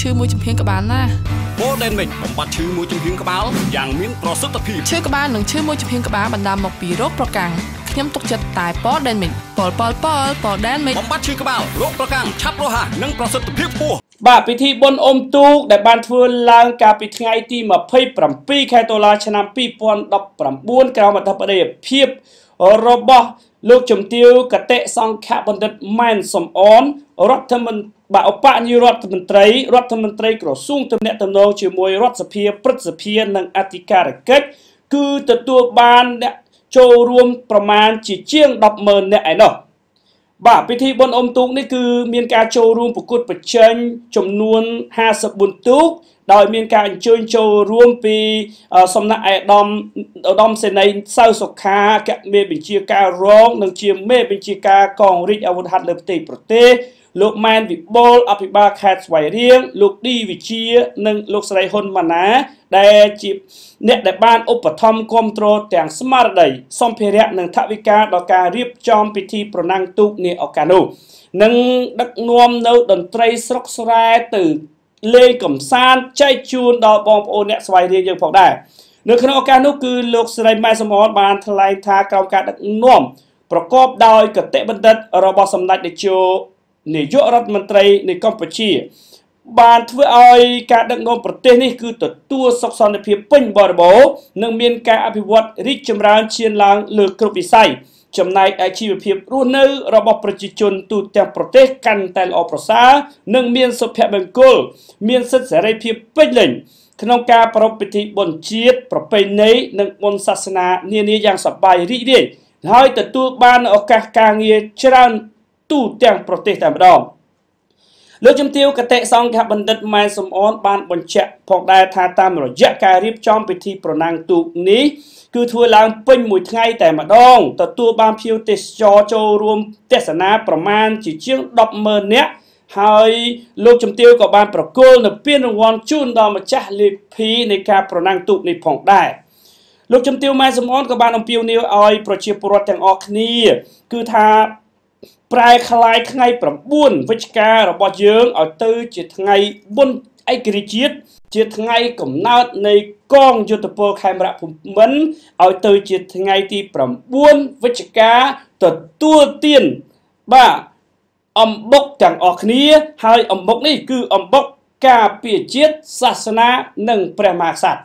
ឈឺមួយចំហៀងក្បាលណាបូដេនមិចបំបត្តិឈឺមួយចំហៀងក្បាលយ៉ាងមានប្រសិទ្ធភាពឈឺក្បាលនិងឈឺមួយចំហៀងក្បាលបណ្ដាលមកពីរោគប្រកាំងខ្ញុំទុកចិត្តតែប៉ដេនមិចប៉លប៉លប៉លប៉ដេនមិចបំបត្តិឈឺក្បាលរោគប្រកាំងឆាប់រហ័សនិងប្រសិទ្ធភាពខ្ពស់បាទពិធីបុណ្យអុំទូកដែលបានធ្វើឡើងកាលពីថ្ងៃទី27ខែតុលាឆ្នាំ2019ក្រោមអធិបតីភាពរបស់ លោកជំទាវកតេសង្ឃបណ្ឌិតម៉ែនសំអនរដ្ឋមន្ត្រីបាទឧបនាយករដ្ឋមន្ត្រីរដ្ឋមន្ត្រីក្រសួងទំនាក់ទំនងជាមួយរដ្ឋសភាព្រឹទ្ធសភានិងអធិការកិច្ចគឺទទួលបានអ្នកចូលរួមប្រមាណជាជាង100,000នាក់ឯណោះ បាទពិធីបុណ្យអុំទូកនេះគឺមានការចូលរួមប្រកួតប្រជែងចំនួន54ទូកដោយមានការអញ្ជើញចូលរួមពីសំណាក់ឯកឧត្តមឧត្តមសេនីយ៍សៅសុខាអគ្គមេបញ្ជាការរង និងជាមេបញ្ជាការកងរាជអាវុធហត្ថលើផ្ទៃប្រទេស លោកម៉ែនវិបុលអភិបាលខេត្តស្វាយរៀងលោកឌីវិជានិងលោកស្រីហ៊ុនម៉ាណា ដែលជាអ្នកដែលបានឧបត្ថម្ភគ្រប់គ្រងទាំងស្មារតីសម្ភារៈនិងថវិកាដល់ការរៀបចំពិធីប្រណាំងទូកនាឱកាសនោះនិងដឹកនាំនៅតន្ត្រីស្រុកស្រែទៅលេងកំសាន្តចែកជូនដល់បងប្អូនអ្នកស្វ័យរៀងយើងផងដែរនៅក្នុងឱកាសនោះគឺលោកស្រីម៉ែសំអនបានថ្លែងថាក្រោមការដឹកនាំប្រកបដោយកតេបណ្ឌិតរបស់សម្ដេចតេជោ នាយករដ្ឋមន្ត្រីនៃកម្ពុជា បានធ្វើឲ្យការដឹកនាំប្រទេសនេះគឺទទួលសុខសន្តិភាពពេញបរិបូរណ៍និងមានការអភិវឌ្ឍរីកចម្រើនឈានឡើងលើគ្រប់វិស័យចំណែកឯជីវភាពរស់នៅរបស់ប្រជាជនទូទាំងប្រទេសកាន់តែល្អប្រសើរនិងមានសុភមង្គលមានសិទ្ធិសេរីភាពពេញលេញក្នុងការប្រារព្ធពិធីបុណ្យជាតិប្រពៃណីនិងបុណ្យសាសនានានាយ៉ាងសប្បាយរីករាយហើយទទួលបានឱកាសការងារច្រើន ទូទាំងប្រទេសតែម្ដងលោកជំទាវកតេសង្ឃបណ្ឌិតម៉ែសំអនបានបញ្ជាក់ផងដែរថាតាមរយៈការរៀបចំពិធីប្រណាំងទូកនេះគឺធ្វើឡើងពេញមួយថ្ងៃតែម្ដងទទួលបានភ្ញៀវទេសចរចូលរួមទស្សនាប្រមាណជាជាង100000នាក់ហើយលោកជំទាវក៏បានប្រគល់នៅពានរង្វាន់ជូនដល់ម្ចាស់លេភីនៃការប្រណាំងទូកនេះផងដែរលោកជំទាវម៉ែសំអនក៏បានអំពាវនាវឲ្យប្រជាពលរដ្ឋទាំងអស់គ្នា គឺថា ប្រែคลายថ្ងៃ9វិច្ឆិការបស់យើងឲ្យទៅជាថ្ងៃបុណ្យឯករាជ្យជាតិជាថ្ងៃកំណើតនៃកងយុទ្ធពលខេមរៈភូមិន្ទឲ្យទៅជាថ្ងៃទី9វិច្ឆិកាទទួលទានបាទអំបុកទាំងអស់គ្នា ហើយអំបុកនេះគឺអំបុកការពារជាតិសាសនានិងព្រះមហាក្សត្រ